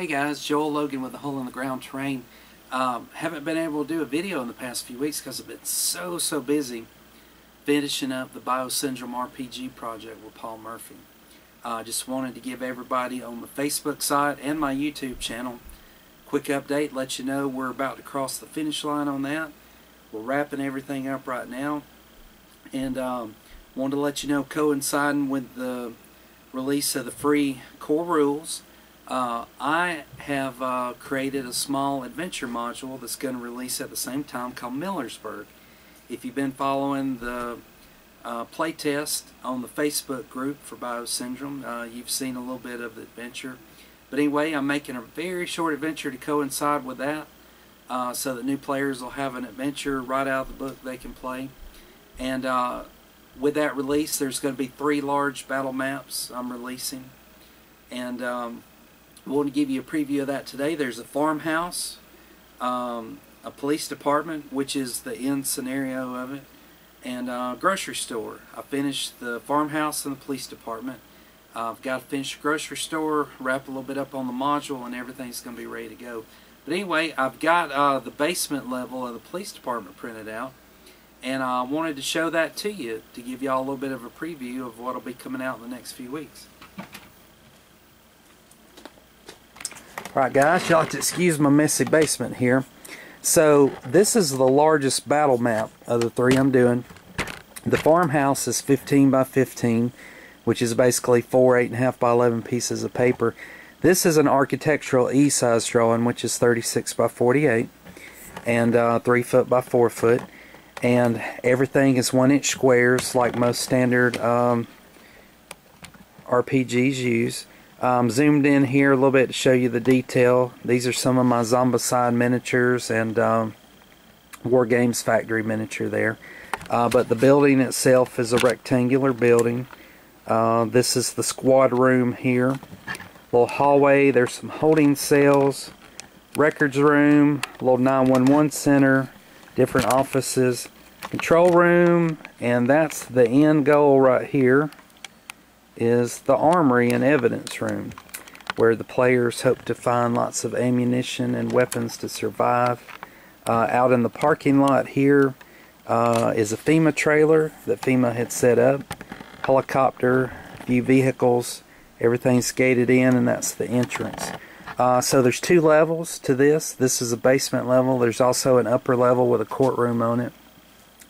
Hey guys, Joel Logan with the Hole in the Ground Terrain. Um, haven't been able to do a video in the past few weeks because I've been so, so busy finishing up the Bio Syndrome RPG project with Paul Murphy. I uh, just wanted to give everybody on the Facebook side and my YouTube channel quick update, let you know we're about to cross the finish line on that. We're wrapping everything up right now. And um, wanted to let you know coinciding with the release of the free core rules uh, I have uh, created a small adventure module that's going to release at the same time called Millersburg. If you've been following the uh, playtest on the Facebook group for Bio Syndrome, uh, you've seen a little bit of the adventure. But anyway, I'm making a very short adventure to coincide with that uh, so that new players will have an adventure right out of the book they can play. And uh, with that release, there's going to be three large battle maps I'm releasing. And um, I want to give you a preview of that today. There's a farmhouse, um, a police department, which is the end scenario of it, and a grocery store. I finished the farmhouse and the police department. I've got to finish the grocery store, wrap a little bit up on the module, and everything's going to be ready to go. But anyway, I've got uh, the basement level of the police department printed out, and I wanted to show that to you to give you all a little bit of a preview of what will be coming out in the next few weeks. Alright guys, y'all have to excuse my messy basement here. So this is the largest battle map of the three I'm doing. The farmhouse is 15 by 15, which is basically four 8.5 by 11 pieces of paper. This is an architectural E-size drawing, which is 36 by 48 and uh, 3 foot by 4 foot. And everything is 1 inch squares like most standard um, RPGs use. Um, zoomed in here a little bit to show you the detail. These are some of my Zombicide miniatures and um, Wargames Factory miniature there. Uh, but the building itself is a rectangular building. Uh, this is the squad room here. Little hallway, there's some holding cells, records room, little 911 center, different offices, control room, and that's the end goal right here is the armory and evidence room where the players hope to find lots of ammunition and weapons to survive. Uh, out in the parking lot here uh, is a FEMA trailer that FEMA had set up, helicopter, few vehicles, everything's gated in and that's the entrance. Uh, so there's two levels to this. This is a basement level. There's also an upper level with a courtroom on it.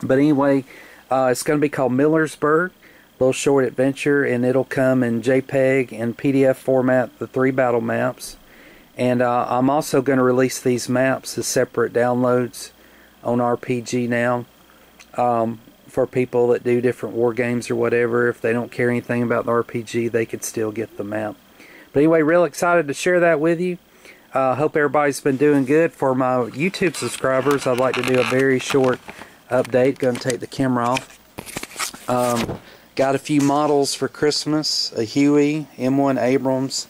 But anyway, uh, it's going to be called Millersburg little short adventure and it'll come in JPEG and PDF format, the three battle maps. And uh, I'm also going to release these maps as separate downloads on RPGNow um, for people that do different war games or whatever. If they don't care anything about the RPG, they could still get the map. But anyway, real excited to share that with you. Uh, hope everybody's been doing good. For my YouTube subscribers, I'd like to do a very short update. Going to take the camera off. Um, Got a few models for Christmas. A Huey, M1 Abrams.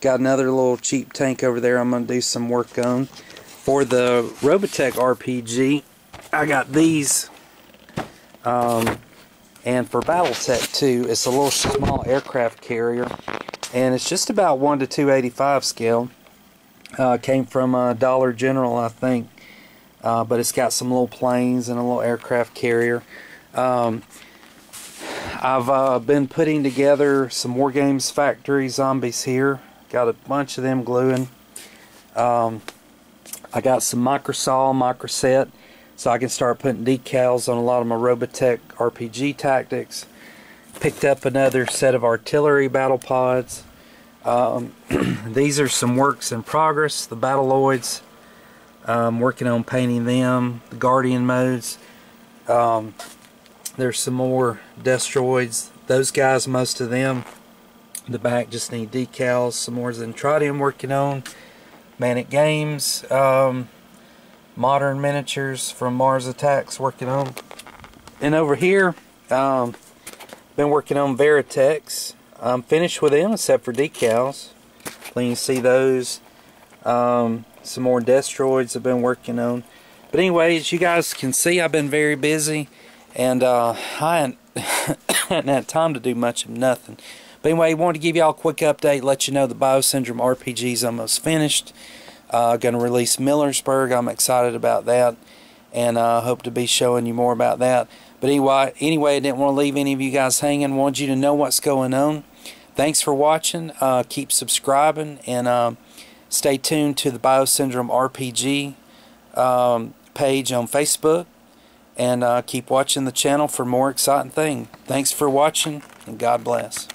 Got another little cheap tank over there I'm going to do some work on. For the Robotech RPG, I got these. Um, and for Battletech too, it's a little small aircraft carrier. And it's just about 1 to 285 scale. Uh, came from uh, Dollar General, I think. Uh, but it's got some little planes and a little aircraft carrier. Um, I've uh, been putting together some Wargames Factory zombies here. Got a bunch of them gluing. Um, I got some Micro Sol, microset, so I can start putting decals on a lot of my Robotech RPG tactics. Picked up another set of artillery battle pods. Um, these are some works in progress. The Battloids, I'm working on painting them. The Guardian modes. Um, there's some more Destroids. Those guys, most of them, the back just need decals. Some more Zentradium working on. Mantic Games. Um, modern miniatures from Mars Attacks working on. And over here, um, been working on Veritechs. I'm finished with them except for decals. You can see those. Um, some more Destroids I've been working on. But anyways, you guys can see, I've been very busy and uh, I hadn't had time to do much of nothing. But anyway, I wanted to give y'all a quick update, let you know the Bio Syndrome RPG is almost finished. Uh, going to release Millersburg. I'm excited about that, and uh, hope to be showing you more about that. But anyway, anyway, I didn't want to leave any of you guys hanging. Wanted you to know what's going on. Thanks for watching. Uh, keep subscribing and uh, stay tuned to the Bio Syndrome RPG um, page on Facebook. And uh, keep watching the channel for more exciting things. Thanks for watching, and God bless.